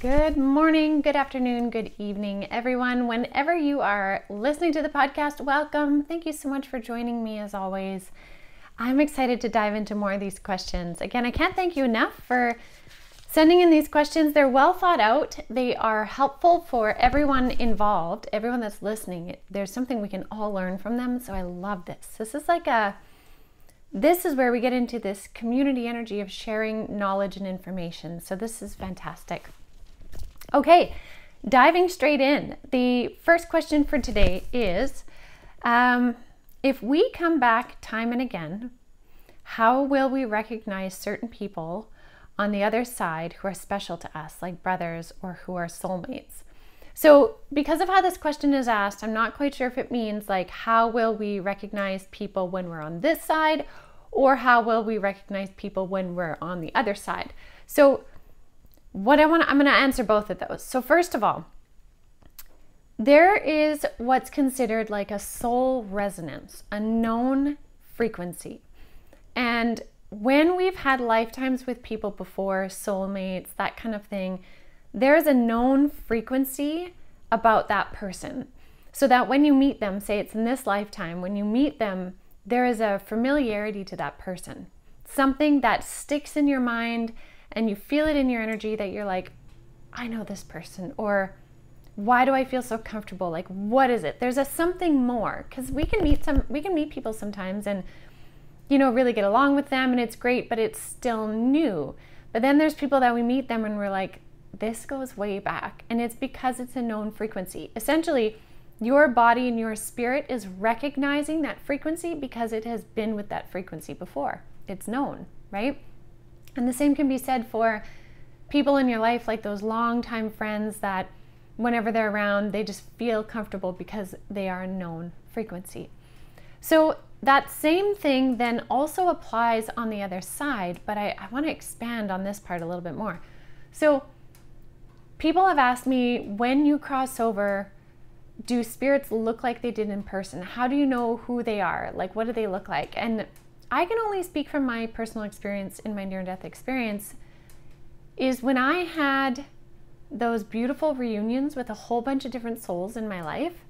Good morning, good afternoon, good evening, everyone. Whenever you are listening to the podcast, welcome. Thank you so much for joining me as always. I'm excited to dive into more of these questions. Again, I can't thank you enough for sending in these questions. They're well thought out, they are helpful for everyone involved, everyone that's listening. There's something we can all learn from them. So I love this. This is like a this is where we get into this community energy of sharing knowledge and information. So this is fantastic. Okay, diving straight in. The first question for today is um, if we come back time and again, how will we recognize certain people on the other side who are special to us, like brothers or who are soulmates? So, because of how this question is asked, I'm not quite sure if it means like how will we recognize people when we're on this side or how will we recognize people when we're on the other side. So, what I want I'm going to answer both of those. So first of all, there is what's considered like a soul resonance, a known frequency. And when we've had lifetimes with people before, soulmates, that kind of thing, there's a known frequency about that person. So that when you meet them, say it's in this lifetime, when you meet them, there is a familiarity to that person. Something that sticks in your mind and you feel it in your energy that you're like, I know this person, or why do I feel so comfortable? Like, what is it? There's a something more because we can meet some, we can meet people sometimes and, you know, really get along with them and it's great, but it's still new. But then there's people that we meet them and we're like, this goes way back. And it's because it's a known frequency. Essentially, your body and your spirit is recognizing that frequency because it has been with that frequency before. It's known, right? And the same can be said for people in your life, like those longtime friends that whenever they're around, they just feel comfortable because they are a known frequency. So that same thing then also applies on the other side, but I, I want to expand on this part a little bit more. So people have asked me when you cross over, do spirits look like they did in person? How do you know who they are? Like, what do they look like? And I can only speak from my personal experience in my near death experience, is when I had those beautiful reunions with a whole bunch of different souls in my life.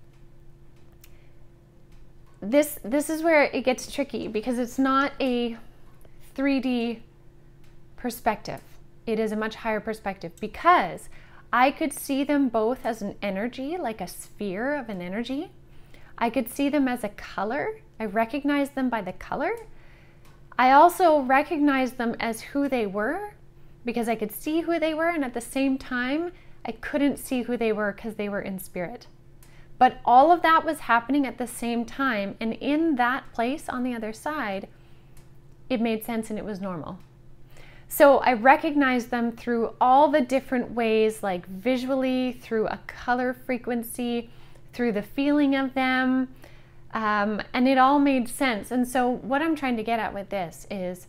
This this is where it gets tricky because it's not a 3D perspective. It is a much higher perspective because I could see them both as an energy, like a sphere of an energy. I could see them as a color. I recognized them by the color. I also recognized them as who they were because I could see who they were, and at the same time, I couldn't see who they were because they were in spirit. But all of that was happening at the same time, and in that place on the other side, it made sense and it was normal. So I recognized them through all the different ways, like visually, through a color frequency, through the feeling of them, um, and it all made sense. And so, what I'm trying to get at with this is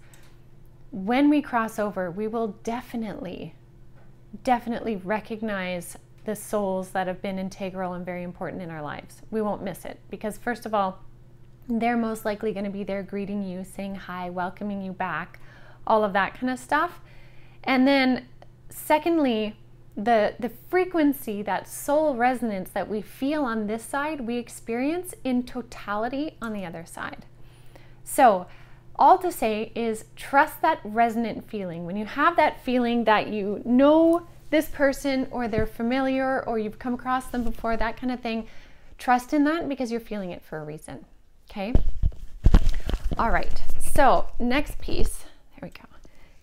when we cross over, we will definitely, definitely recognize the souls that have been integral and very important in our lives. We won't miss it because, first of all, they're most likely going to be there greeting you, saying hi, welcoming you back, all of that kind of stuff. And then, secondly, the the frequency that soul resonance that we feel on this side we experience in totality on the other side. So all to say is trust that resonant feeling. When you have that feeling that you know this person or they're familiar or you've come across them before that kind of thing trust in that because you're feeling it for a reason okay? All right so next piece there we go.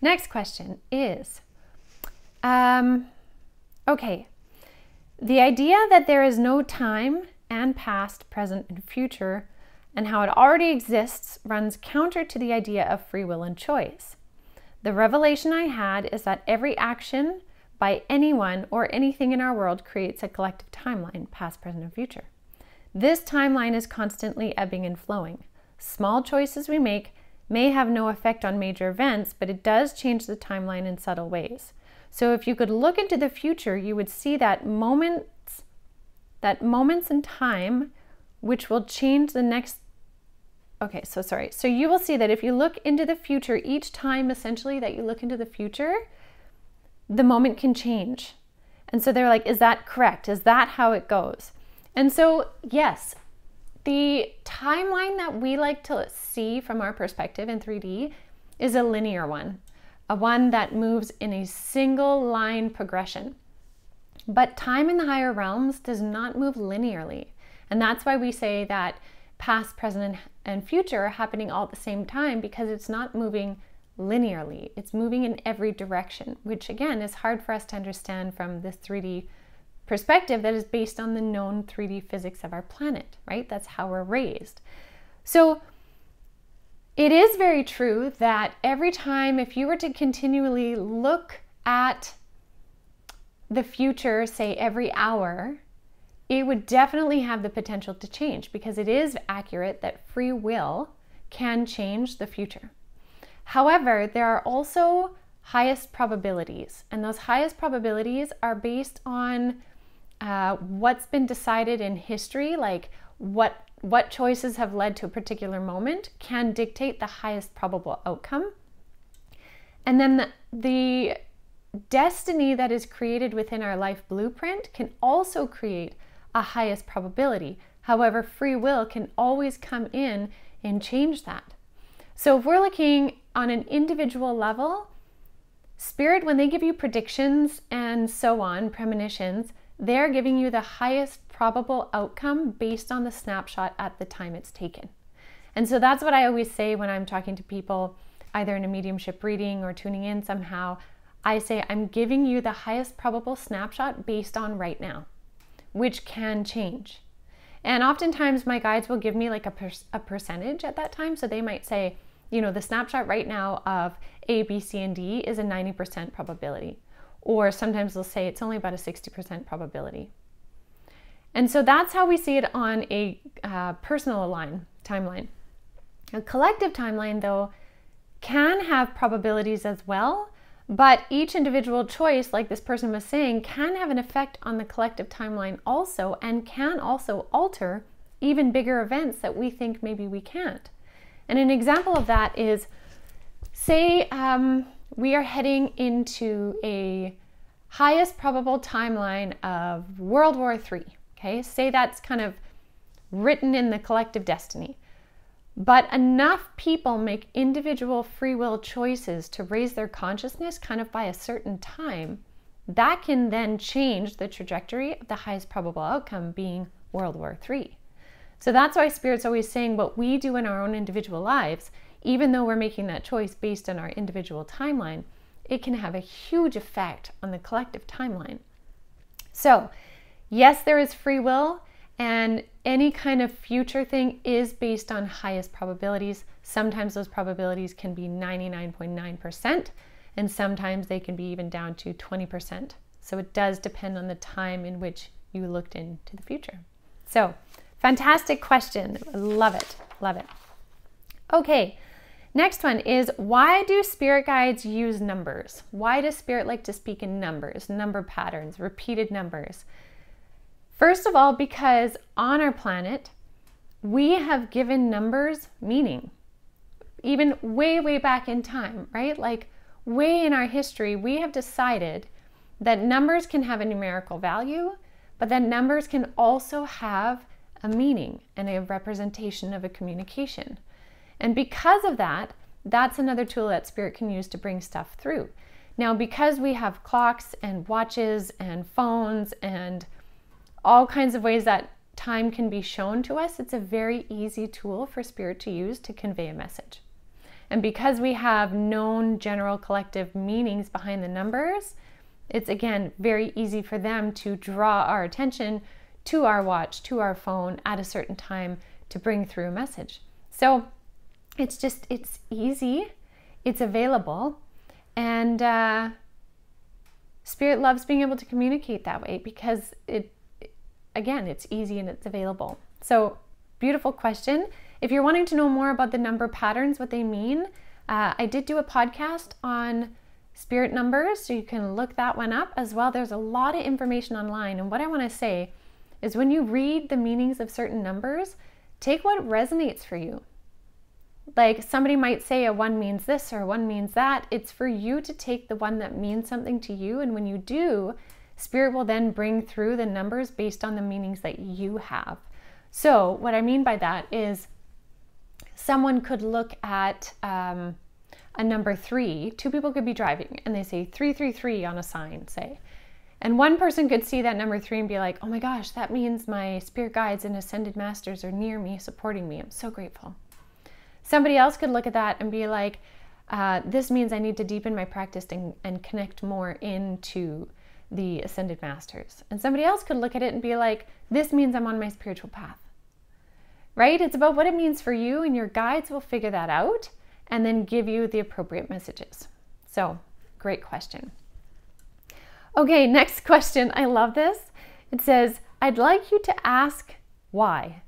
Next question is um Okay, the idea that there is no time and past, present, and future, and how it already exists runs counter to the idea of free will and choice. The revelation I had is that every action by anyone or anything in our world creates a collective timeline, past, present, and future. This timeline is constantly ebbing and flowing. Small choices we make may have no effect on major events, but it does change the timeline in subtle ways. So if you could look into the future, you would see that moments that moments in time which will change the next Okay, so sorry. So you will see that if you look into the future each time essentially that you look into the future, the moment can change. And so they're like, is that correct? Is that how it goes? And so, yes, the timeline that we like to see from our perspective in 3D is a linear one, a one that moves in a single line progression. But time in the higher realms does not move linearly. And that's why we say that past, present, and future are happening all at the same time because it's not moving linearly. It's moving in every direction, which again is hard for us to understand from this 3D perspective that is based on the known 3D physics of our planet, right? That's how we're raised. So it is very true that every time, if you were to continually look at the future, say every hour, it would definitely have the potential to change because it is accurate that free will can change the future. However, there are also highest probabilities, and those highest probabilities are based on uh, what's been decided in history, like what what choices have led to a particular moment, can dictate the highest probable outcome. And then the, destiny that is created within our life blueprint can also create a highest probability. However, free will can always come in and change that. So if we're looking on an individual level, Spirit, when they give you predictions and so on, premonitions, they're giving you the highest probable outcome based on the snapshot at the time it's taken. And so that's what I always say when I'm talking to people, either in a mediumship reading or tuning in somehow. I say, I'm giving you the highest probable snapshot based on right now, which can change. And oftentimes my guides will give me like a, per- a percentage at that time. So they might say, you know, the snapshot right now of A, B, C, and D is a 90% probability. Or sometimes they'll say it's only about a 60% probability. And so that's how we see it on a uh, personal line timeline. A collective timeline, though, can have probabilities as well, but each individual choice, like this person was saying, can have an effect on the collective timeline also, and can also alter even bigger events that we think maybe we can't. And an example of that is say um, we are heading into a highest probable timeline of World War III. Okay, say that's kind of written in the collective destiny. But enough people make individual free will choices to raise their consciousness kind of by a certain time, that can then change the trajectory of the highest probable outcome being World War III. So that's why Spirit's always saying what we do in our own individual lives, even though we're making that choice based on our individual timeline, it can have a huge effect on the collective timeline. So, yes, there is free will, and any kind of future thing is based on highest probabilities. Sometimes those probabilities can be 99.9%, and sometimes they can be even down to 20%. So, it does depend on the time in which you looked into the future. So, Fantastic question. Love it. Love it. Okay. Next one is why do spirit guides use numbers? Why does spirit like to speak in numbers, number patterns, repeated numbers? First of all, because on our planet, we have given numbers meaning. Even way, way back in time, right? Like way in our history, we have decided that numbers can have a numerical value, but that numbers can also have a meaning and a representation of a communication. And because of that, that's another tool that spirit can use to bring stuff through. Now, because we have clocks and watches and phones and all kinds of ways that time can be shown to us, it's a very easy tool for spirit to use to convey a message. And because we have known general collective meanings behind the numbers, it's again very easy for them to draw our attention to our watch, to our phone at a certain time to bring through a message. So it's just, it's easy, it's available, and uh, Spirit loves being able to communicate that way because it, again, it's easy and it's available. So, beautiful question. If you're wanting to know more about the number patterns, what they mean, uh, I did do a podcast on spirit numbers, so you can look that one up as well. There's a lot of information online, and what I want to say is when you read the meanings of certain numbers, take what resonates for you. Like somebody might say a one means this or one means that. It's for you to take the one that means something to you. And when you do, Spirit will then bring through the numbers based on the meanings that you have. So, what I mean by that is someone could look at um, a number three, two people could be driving and they say 333 on a sign, say. And one person could see that number three and be like, oh my gosh, that means my spirit guides and ascended masters are near me, supporting me. I'm so grateful. Somebody else could look at that and be like, uh, this means I need to deepen my practice and, and connect more into the ascended masters. And somebody else could look at it and be like, this means I'm on my spiritual path. Right? It's about what it means for you, and your guides will figure that out and then give you the appropriate messages. So, great question. Okay, next question. I love this. It says, I'd like you to ask why.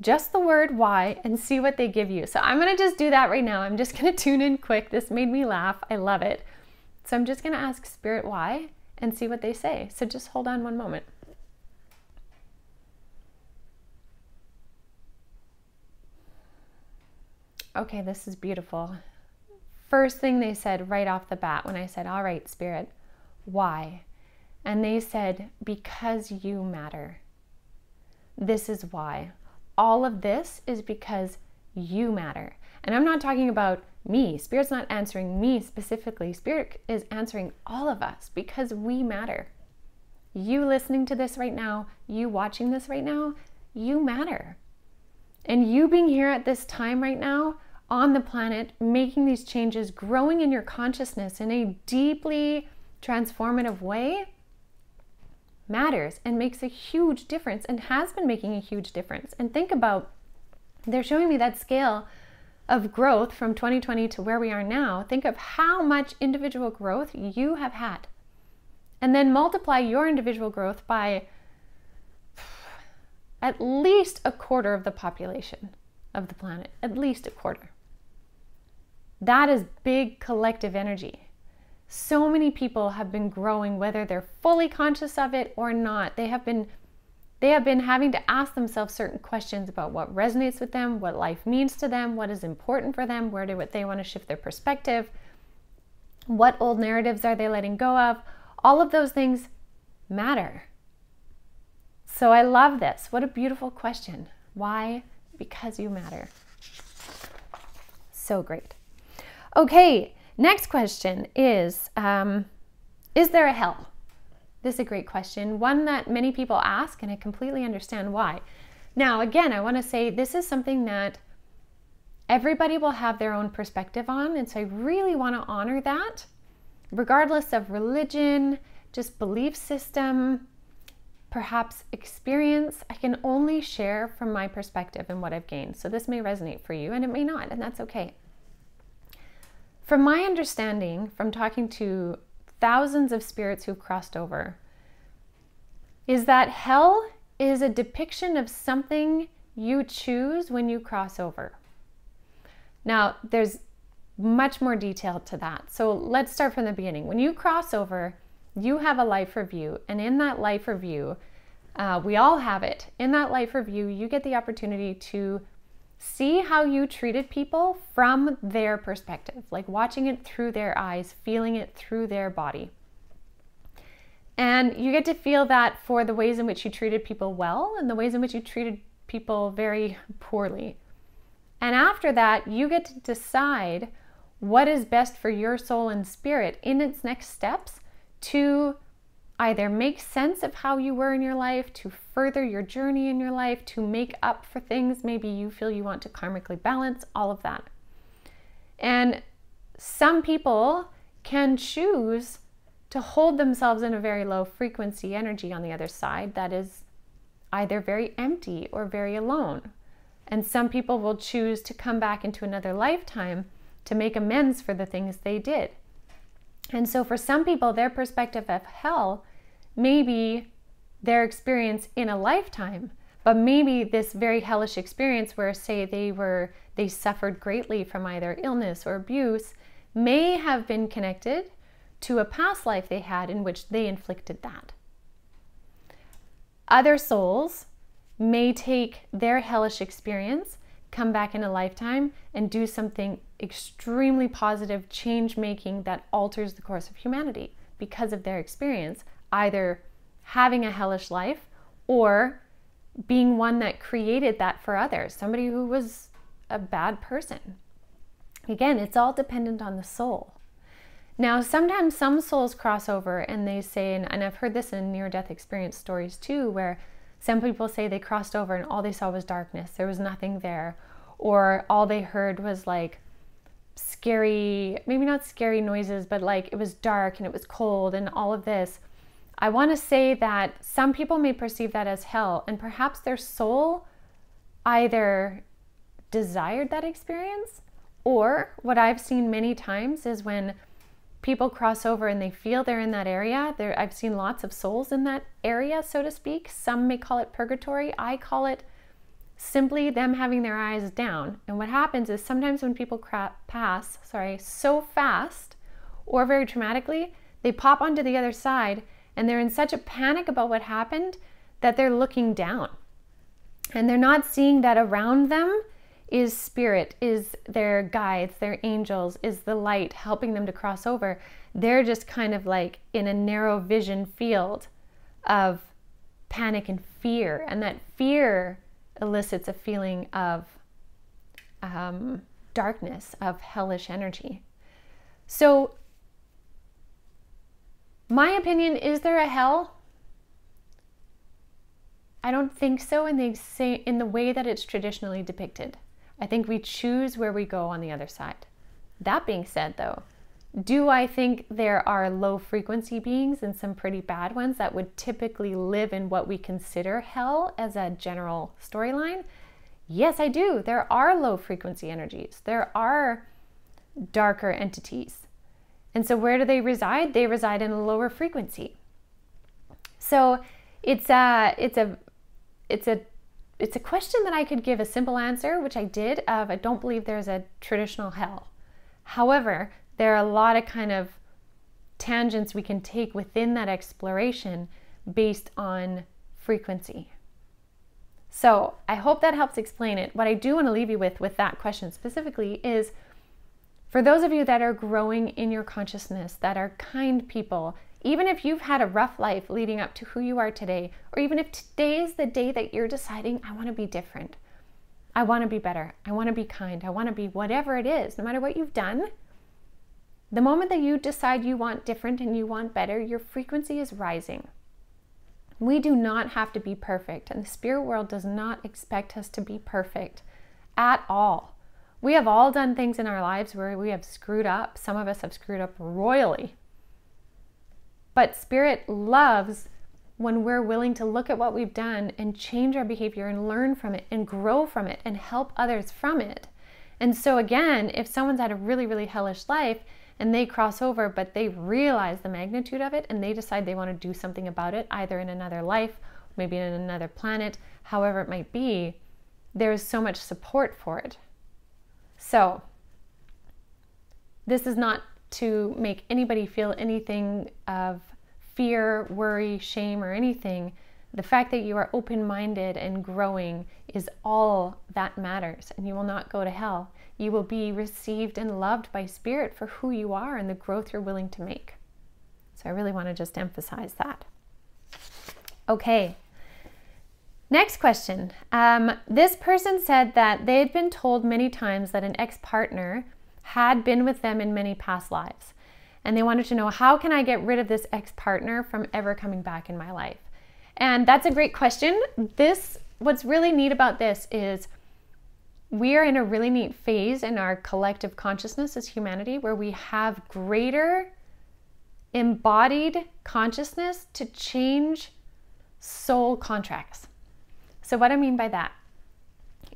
Just the word why and see what they give you. So I'm going to just do that right now. I'm just going to tune in quick. This made me laugh. I love it. So I'm just going to ask Spirit why and see what they say. So just hold on one moment. Okay, this is beautiful. First thing they said right off the bat when I said, All right, Spirit, why? And they said, Because you matter. This is why. All of this is because you matter. And I'm not talking about me. Spirit's not answering me specifically. Spirit is answering all of us because we matter. You listening to this right now, you watching this right now, you matter. And you being here at this time right now on the planet, making these changes, growing in your consciousness in a deeply transformative way matters and makes a huge difference and has been making a huge difference. And think about they're showing me that scale of growth from 2020 to where we are now. Think of how much individual growth you have had. And then multiply your individual growth by at least a quarter of the population of the planet, at least a quarter. That is big collective energy so many people have been growing whether they're fully conscious of it or not. They have been they have been having to ask themselves certain questions about what resonates with them what life means to them what is important for them where do what they want to shift their perspective what old narratives are they letting go of? All of those things matter. So i love this. What a beautiful question. Why? Because you matter. So great. Okay Next question is um, Is there a hell? This is a great question, one that many people ask, and I completely understand why. Now, again, I want to say this is something that everybody will have their own perspective on, and so I really want to honor that, regardless of religion, just belief system, perhaps experience. I can only share from my perspective and what I've gained. So this may resonate for you, and it may not, and that's okay. From my understanding, from talking to thousands of spirits who've crossed over, is that hell is a depiction of something you choose when you cross over. Now, there's much more detail to that. So let's start from the beginning. When you cross over, you have a life review, and in that life review, uh, we all have it. In that life review, you get the opportunity to see how you treated people from their perspective, like watching it through their eyes, feeling it through their body. And you get to feel that for the ways in which you treated people well and the ways in which you treated people very poorly. And after that, you get to decide what is best for your soul and spirit in its next steps to either make sense of how you were in your life, to further your journey in your life, to make up for things maybe you feel you want to karmically balance, all of that. And some people can choose to hold themselves in a very low frequency energy on the other side that is either very empty or very alone. And some people will choose to come back into another lifetime to make amends for the things they did. And so, for some people, their perspective of hell may be their experience in a lifetime, but maybe this very hellish experience where, say, they were they suffered greatly from either illness or abuse, may have been connected to a past life they had in which they inflicted that. Other souls may take their hellish experience, come back in a lifetime, and do something extremely positive, change making that alters the course of humanity. because of their experience, either having a hellish life or being one that created that for others, somebody who was a bad person. Again, it's all dependent on the soul. Now, sometimes some souls cross over and they say, and, and I've heard this in near death experience stories too, where some people say they crossed over and all they saw was darkness, there was nothing there, or all they heard was like scary, maybe not scary noises, but like it was dark and it was cold and all of this. I want to say that some people may perceive that as hell, and perhaps their soul either desired that experience, or what I've seen many times is when people cross over and they feel they're in that area. There, I've seen lots of souls in that area, so to speak. Some may call it purgatory. I call it simply them having their eyes down. And what happens is sometimes when people pass, sorry, so fast or very traumatically, they pop onto the other side and they're in such a panic about what happened that they're looking down. And they're not seeing that around them is spirit, is their guides, their angels, is the light helping them to cross over. They're just kind of like in a narrow vision field of panic and fear. And that fear elicits a feeling of um, darkness, of hellish energy. So, my opinion is there a hell? I don't think so in the, in the way that it's traditionally depicted. I think we choose where we go on the other side. That being said, though, do I think there are low frequency beings and some pretty bad ones that would typically live in what we consider hell as a general storyline? Yes, I do. There are low frequency energies, there are darker entities. And so, where do they reside? They reside in a lower frequency. So, it's a, it's a, it's a it's a question that I could give a simple answer, which I did, of I don't believe there's a traditional hell. However, there are a lot of kind of tangents we can take within that exploration based on frequency. So I hope that helps explain it. What I do want to leave you with with that question specifically is for those of you that are growing in your consciousness, that are kind people, even if you've had a rough life leading up to who you are today, or even if today is the day that you're deciding, I want to be different, I want to be better, I want to be kind, I want to be whatever it is, no matter what you've done, the moment that you decide you want different and you want better, your frequency is rising. We do not have to be perfect, and the spirit world does not expect us to be perfect at all. We have all done things in our lives where we have screwed up. Some of us have screwed up royally. But Spirit loves when we're willing to look at what we've done and change our behavior and learn from it and grow from it and help others from it. And so, again, if someone's had a really, really hellish life and they cross over, but they realize the magnitude of it and they decide they want to do something about it, either in another life, maybe in another planet, however it might be, there is so much support for it. So, this is not to make anybody feel anything of fear, worry, shame, or anything. The fact that you are open minded and growing is all that matters, and you will not go to hell. You will be received and loved by Spirit for who you are and the growth you're willing to make. So, I really want to just emphasize that. Okay. Next question. Um, this person said that they had been told many times that an ex partner had been with them in many past lives. And they wanted to know how can I get rid of this ex partner from ever coming back in my life? And that's a great question. This, what's really neat about this is we are in a really neat phase in our collective consciousness as humanity where we have greater embodied consciousness to change soul contracts. So, what I mean by that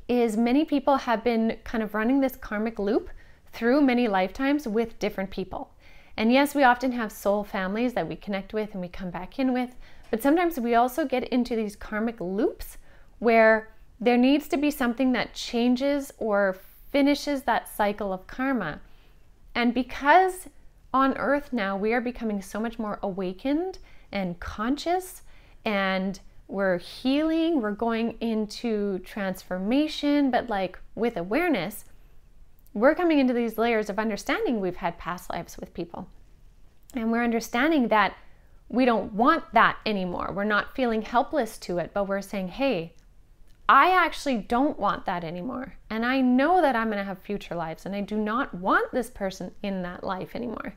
is many people have been kind of running this karmic loop through many lifetimes with different people. And yes, we often have soul families that we connect with and we come back in with, but sometimes we also get into these karmic loops where there needs to be something that changes or finishes that cycle of karma. And because on earth now we are becoming so much more awakened and conscious and we're healing, we're going into transformation, but like with awareness, we're coming into these layers of understanding we've had past lives with people. And we're understanding that we don't want that anymore. We're not feeling helpless to it, but we're saying, hey, I actually don't want that anymore. And I know that I'm going to have future lives, and I do not want this person in that life anymore.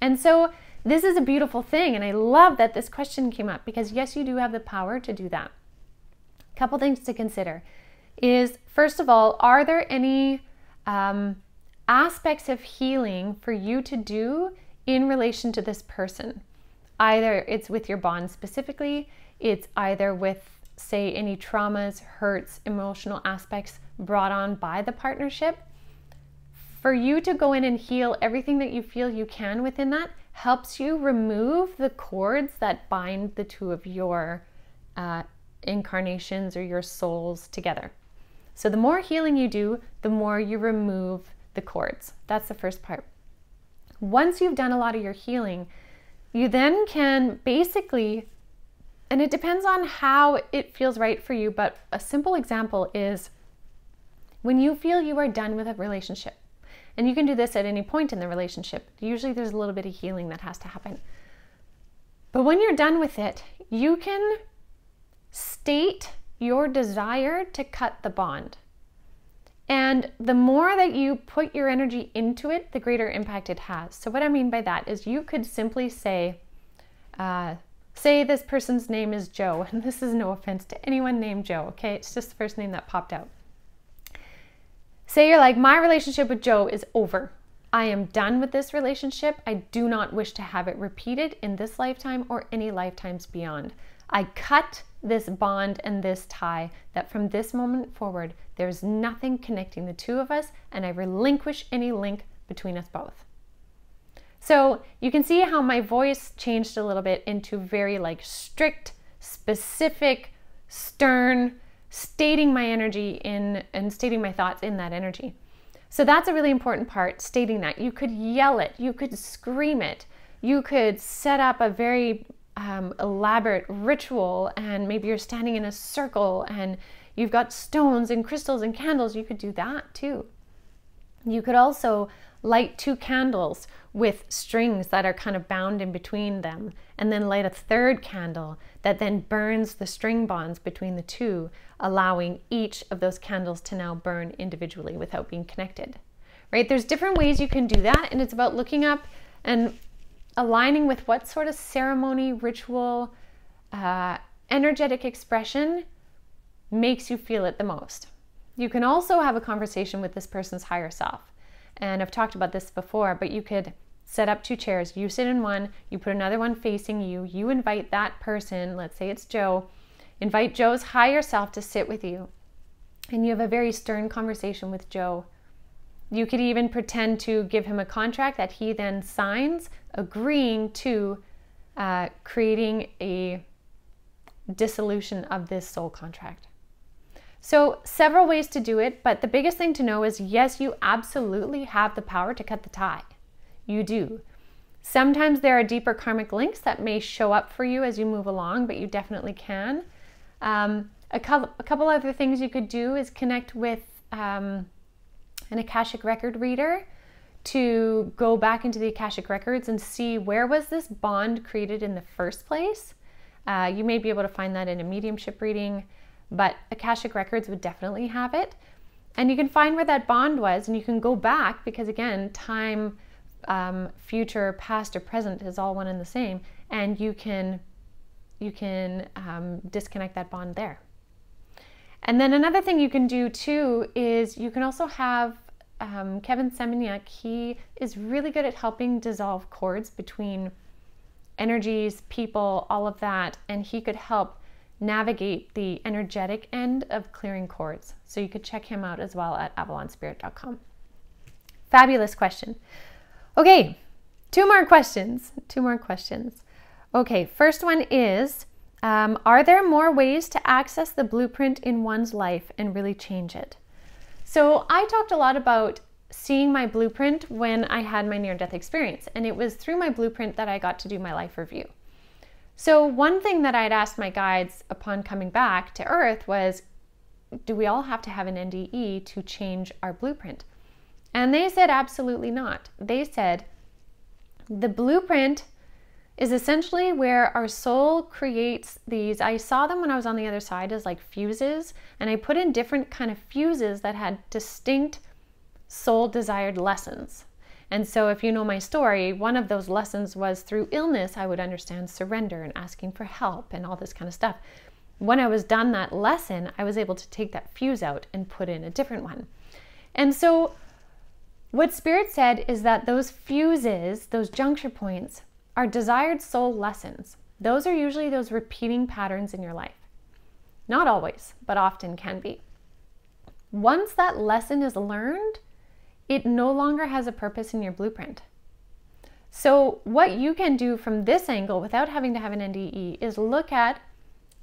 And so, this is a beautiful thing. And I love that this question came up because, yes, you do have the power to do that. A couple things to consider is first of all, are there any um, aspects of healing for you to do in relation to this person? Either it's with your bond specifically, it's either with, say, any traumas, hurts, emotional aspects brought on by the partnership. For you to go in and heal everything that you feel you can within that helps you remove the cords that bind the two of your uh, incarnations or your souls together. So, the more healing you do, the more you remove the cords. That's the first part. Once you've done a lot of your healing, you then can basically, and it depends on how it feels right for you, but a simple example is when you feel you are done with a relationship. And you can do this at any point in the relationship. Usually there's a little bit of healing that has to happen. But when you're done with it, you can state your desire to cut the bond. And the more that you put your energy into it, the greater impact it has. So, what I mean by that is you could simply say, uh, say this person's name is Joe, and this is no offense to anyone named Joe, okay? It's just the first name that popped out. Say you're like, my relationship with Joe is over. I am done with this relationship. I do not wish to have it repeated in this lifetime or any lifetimes beyond. I cut this bond and this tie that from this moment forward, there's nothing connecting the two of us, and I relinquish any link between us both. So you can see how my voice changed a little bit into very like strict, specific, stern, stating my energy in and stating my thoughts in that energy. So that's a really important part, stating that. You could yell it, you could scream it, you could set up a very um, elaborate ritual, and maybe you're standing in a circle and you've got stones and crystals and candles, you could do that too. You could also light two candles with strings that are kind of bound in between them, and then light a third candle that then burns the string bonds between the two, allowing each of those candles to now burn individually without being connected. Right? There's different ways you can do that, and it's about looking up and aligning with what sort of ceremony, ritual, uh, energetic expression makes you feel it the most. You can also have a conversation with this person's higher self. And I've talked about this before, but you could set up two chairs. You sit in one, you put another one facing you. You invite that person, let's say it's Joe, invite Joe's higher self to sit with you. And you have a very stern conversation with Joe you could even pretend to give him a contract that he then signs, agreeing to uh, creating a dissolution of this soul contract. So, several ways to do it, but the biggest thing to know is yes, you absolutely have the power to cut the tie. You do. Sometimes there are deeper karmic links that may show up for you as you move along, but you definitely can. Um, a, couple, a couple other things you could do is connect with um, an Akashic record reader to go back into the Akashic records and see where was this bond created in the first place. Uh, you may be able to find that in a mediumship reading, but Akashic records would definitely have it. And you can find where that bond was, and you can go back because, again, time, um, future, past, or present is all one and the same, and you can you can um, disconnect that bond there. And then another thing you can do too is you can also have um, Kevin Semeniuk, he is really good at helping dissolve cords between energies, people, all of that, and he could help navigate the energetic end of clearing cords. So you could check him out as well at avalonspirit.com. Fabulous question. Okay, two more questions. Two more questions. Okay, first one is um, Are there more ways to access the blueprint in one's life and really change it? So, I talked a lot about seeing my blueprint when I had my near death experience, and it was through my blueprint that I got to do my life review. So, one thing that I'd asked my guides upon coming back to Earth was Do we all have to have an NDE to change our blueprint? And they said absolutely not. They said The blueprint is essentially where our soul creates these i saw them when i was on the other side as like fuses and i put in different kind of fuses that had distinct soul desired lessons and so if you know my story one of those lessons was through illness i would understand surrender and asking for help and all this kind of stuff when i was done that lesson i was able to take that fuse out and put in a different one and so what spirit said is that those fuses those juncture points are desired soul lessons, those are usually those repeating patterns in your life. Not always, but often can be. Once that lesson is learned, it no longer has a purpose in your blueprint. So, what you can do from this angle without having to have an NDE is look at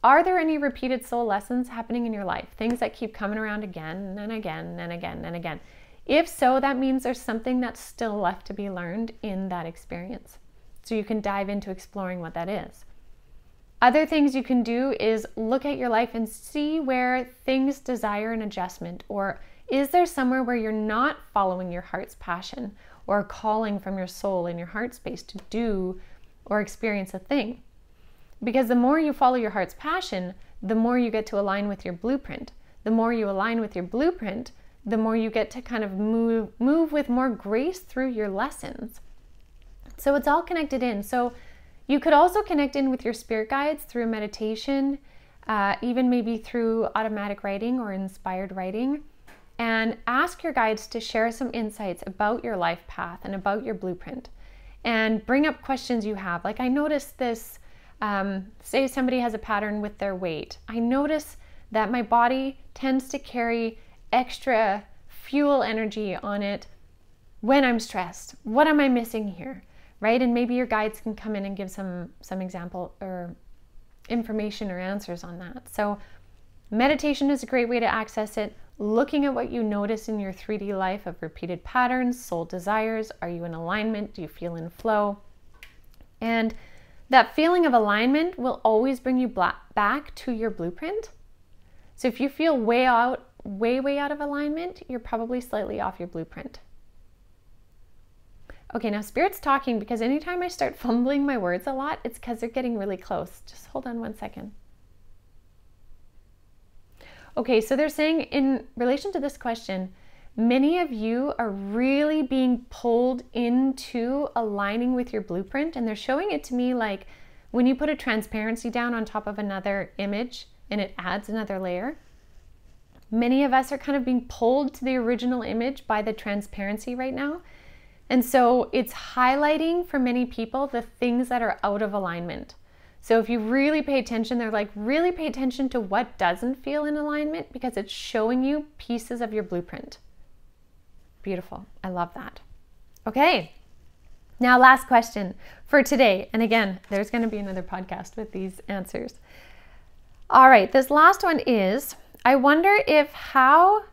are there any repeated soul lessons happening in your life? Things that keep coming around again and again and again and again. If so, that means there's something that's still left to be learned in that experience. So you can dive into exploring what that is. Other things you can do is look at your life and see where things desire an adjustment, or is there somewhere where you're not following your heart's passion or calling from your soul in your heart space to do or experience a thing? Because the more you follow your heart's passion, the more you get to align with your blueprint. The more you align with your blueprint, the more you get to kind of move move with more grace through your lessons. So it's all connected in. So you could also connect in with your spirit guides through meditation, uh, even maybe through automatic writing or inspired writing, and ask your guides to share some insights about your life path and about your blueprint. And bring up questions you have. Like, I noticed this, um, say somebody has a pattern with their weight. I notice that my body tends to carry extra fuel energy on it when I'm stressed. What am I missing here? right? And maybe your guides can come in and give some some example or information or answers on that. So meditation is a great way to access it. Looking at what you notice in your 3D life of repeated patterns, soul desires, are you in alignment? Do you feel in flow? And that feeling of alignment will always bring you back to your blueprint. So if you feel way out, way, way out of alignment, you're probably slightly off your blueprint. Okay, now Spirit's talking because anytime I start fumbling my words a lot, it's because they're getting really close. Just hold on one second. Okay, so they're saying in relation to this question, many of you are really being pulled into aligning with your blueprint, and they're showing it to me like when you put a transparency down on top of another image and it adds another layer. Many of us are kind of being pulled to the original image by the transparency right now. And so it's highlighting for many people the things that are out of alignment. So if you really pay attention, they're like, really pay attention to what doesn't feel in alignment because it's showing you pieces of your blueprint. Beautiful. I love that. Okay. Now, last question for today. And again, there's going to be another podcast with these answers. All right. This last one is I wonder if how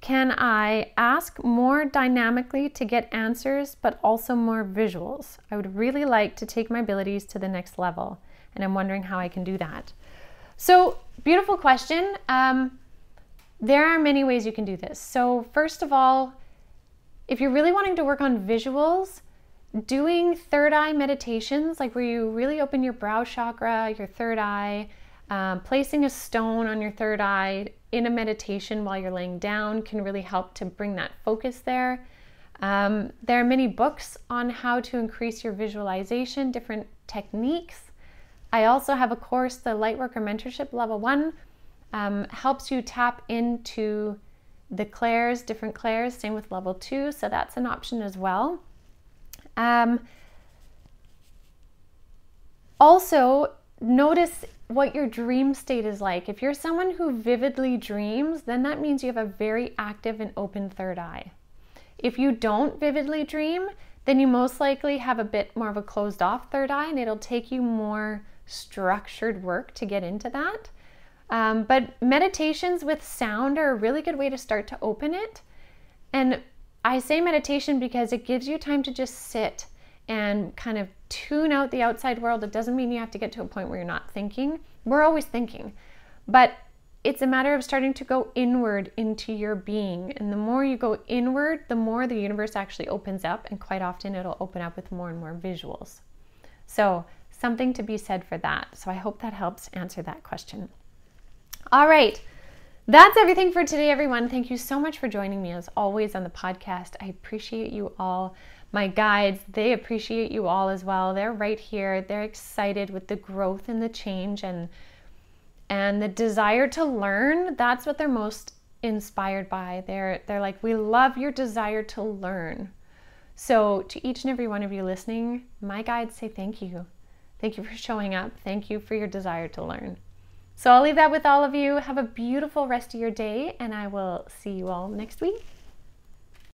can I ask more dynamically to get answers, but also more visuals? I would really like to take my abilities to the next level, and I'm wondering how I can do that. So, beautiful question. Um, there are many ways you can do this. So, first of all, if you're really wanting to work on visuals, doing third eye meditations, like where you really open your brow chakra, your third eye, um, placing a stone on your third eye in a meditation while you're laying down can really help to bring that focus there. Um, there are many books on how to increase your visualization, different techniques. I also have a course, the Lightworker Mentorship Level 1, um, helps you tap into the clairs, different clairs, same with level 2, so that's an option as well. Um, also, notice what your dream state is like. If you're someone who vividly dreams, then that means you have a very active and open third eye. If you don't vividly dream, then you most likely have a bit more of a closed off third eye and it'll take you more structured work to get into that. Um, but meditations with sound are a really good way to start to open it. And I say meditation because it gives you time to just sit and kind of tune out the outside world. It doesn't mean you have to get to a point where you're not thinking. We're always thinking. But it's a matter of starting to go inward into your being. And the more you go inward, the more the universe actually opens up. And quite often it'll open up with more and more visuals. So, something to be said for that. So, I hope that helps answer that question. All right. That's everything for today, everyone. Thank you so much for joining me as always on the podcast. I appreciate you all. My guides, they appreciate you all as well. They're right here. They're excited with the growth and the change and and the desire to learn. That's what they're most inspired by. They're they're like, "We love your desire to learn." So, to each and every one of you listening, my guides say thank you. Thank you for showing up. Thank you for your desire to learn. So I'll leave that with all of you. Have a beautiful rest of your day, and I will see you all next week.